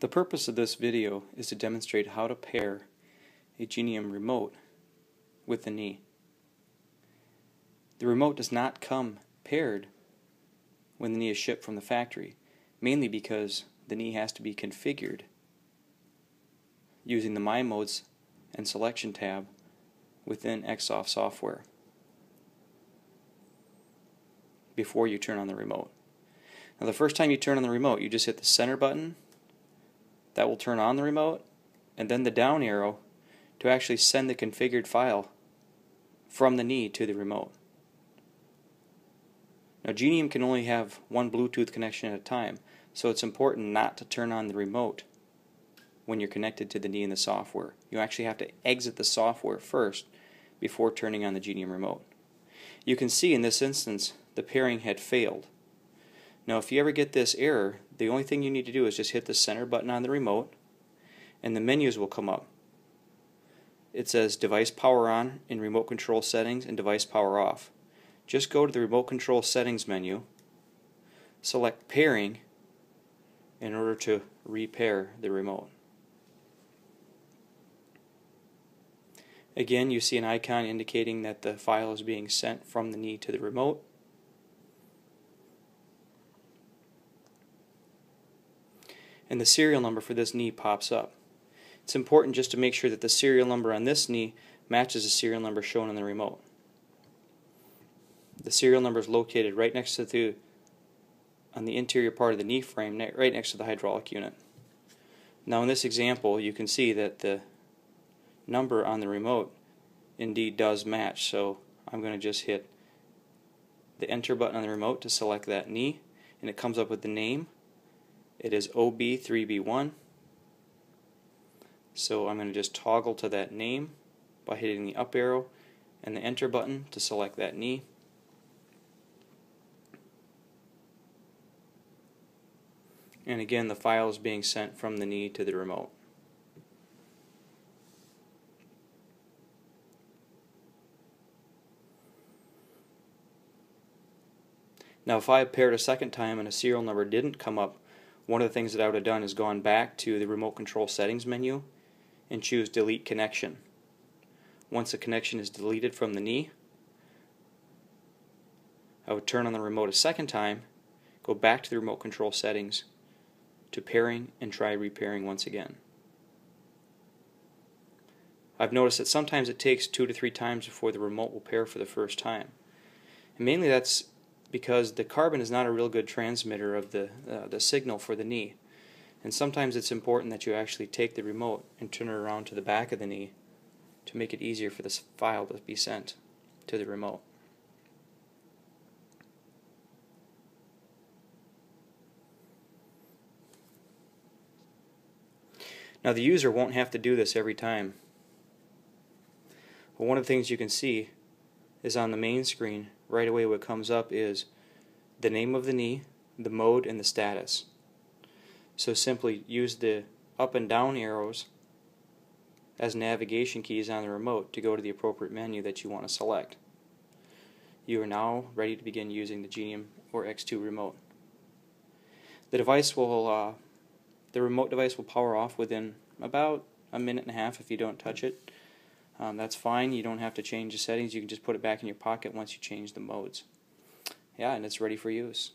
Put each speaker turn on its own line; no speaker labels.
The purpose of this video is to demonstrate how to pair a Genium remote with the knee. The remote does not come paired when the knee is shipped from the factory, mainly because the knee has to be configured using the My Modes and Selection tab within Xsoft software before you turn on the remote. Now the first time you turn on the remote, you just hit the center button that will turn on the remote, and then the down arrow to actually send the configured file from the knee to the remote. Now Genium can only have one Bluetooth connection at a time, so it's important not to turn on the remote when you're connected to the knee in the software. You actually have to exit the software first before turning on the Genium remote. You can see in this instance the pairing had failed. Now if you ever get this error, the only thing you need to do is just hit the center button on the remote and the menus will come up. It says device power on in remote control settings and device power off. Just go to the remote control settings menu, select pairing in order to repair the remote. Again, you see an icon indicating that the file is being sent from the knee to the remote. And the serial number for this knee pops up. It's important just to make sure that the serial number on this knee matches the serial number shown on the remote. The serial number is located right next to the on the interior part of the knee frame, right next to the hydraulic unit. Now in this example, you can see that the number on the remote indeed does match, so I'm going to just hit the enter button on the remote to select that knee, and it comes up with the name it is OB3B1. So I'm going to just toggle to that name by hitting the up arrow and the enter button to select that knee. And again, the file is being sent from the knee to the remote. Now if I paired a second time and a serial number didn't come up one of the things that I would have done is gone back to the remote control settings menu and choose delete connection. Once the connection is deleted from the knee, I would turn on the remote a second time, go back to the remote control settings to pairing and try repairing once again. I've noticed that sometimes it takes two to three times before the remote will pair for the first time. And mainly that's because the carbon is not a real good transmitter of the, uh, the signal for the knee. And sometimes it's important that you actually take the remote and turn it around to the back of the knee to make it easier for this file to be sent to the remote. Now the user won't have to do this every time. But one of the things you can see is on the main screen right away what comes up is the name of the knee, the mode, and the status. So simply use the up and down arrows as navigation keys on the remote to go to the appropriate menu that you want to select. You are now ready to begin using the Genium or X2 remote. The device will, uh, the remote device will power off within about a minute and a half if you don't touch it. Um, that's fine. You don't have to change the settings. You can just put it back in your pocket once you change the modes. Yeah, and it's ready for use.